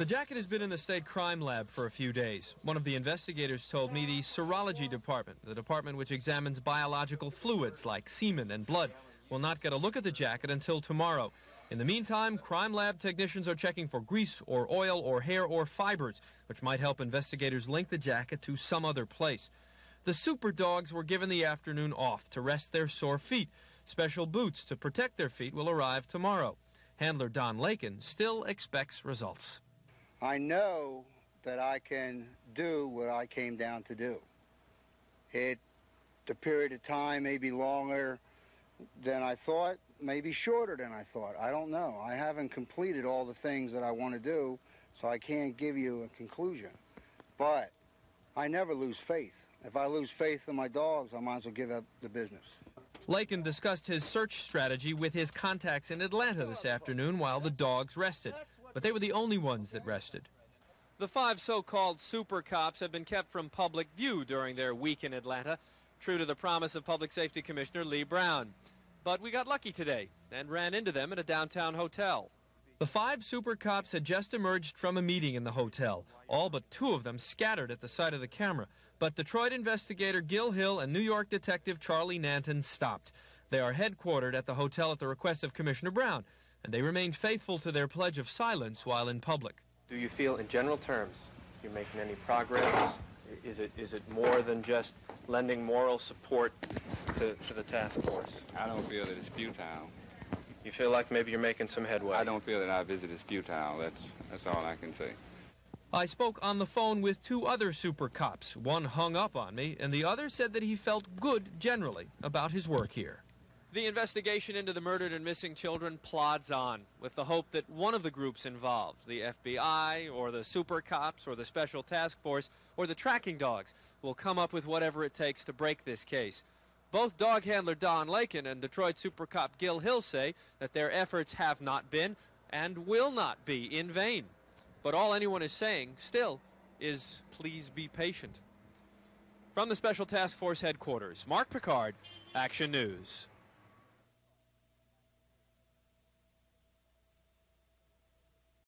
The jacket has been in the state crime lab for a few days. One of the investigators told me the serology department, the department which examines biological fluids like semen and blood, will not get a look at the jacket until tomorrow. In the meantime, crime lab technicians are checking for grease or oil or hair or fibers, which might help investigators link the jacket to some other place. The super dogs were given the afternoon off to rest their sore feet. Special boots to protect their feet will arrive tomorrow. Handler Don Lakin still expects results. I know that I can do what I came down to do. It, the period of time may be longer than I thought, maybe shorter than I thought. I don't know. I haven't completed all the things that I want to do, so I can't give you a conclusion. But I never lose faith. If I lose faith in my dogs, I might as well give up the business. Lakin discussed his search strategy with his contacts in Atlanta this afternoon while the dogs rested but they were the only ones that rested. The five so-called super cops have been kept from public view during their week in Atlanta, true to the promise of Public Safety Commissioner Lee Brown. But we got lucky today and ran into them at a downtown hotel. The five super cops had just emerged from a meeting in the hotel, all but two of them scattered at the sight of the camera. But Detroit investigator Gil Hill and New York detective Charlie Nanton stopped. They are headquartered at the hotel at the request of Commissioner Brown, and they remained faithful to their pledge of silence while in public. Do you feel, in general terms, you're making any progress? Is it, is it more than just lending moral support to, to the task force? I don't feel that it's futile. You feel like maybe you're making some headway? I don't feel that our visit is futile. That's, that's all I can say. I spoke on the phone with two other super cops. One hung up on me, and the other said that he felt good generally about his work here. The investigation into the murdered and missing children plods on with the hope that one of the groups involved, the FBI or the super cops or the special task force or the tracking dogs, will come up with whatever it takes to break this case. Both dog handler Don Lakin and Detroit super cop Gil Hill say that their efforts have not been and will not be in vain. But all anyone is saying still is please be patient. From the Special Task Force headquarters, Marc Pickard, Action News.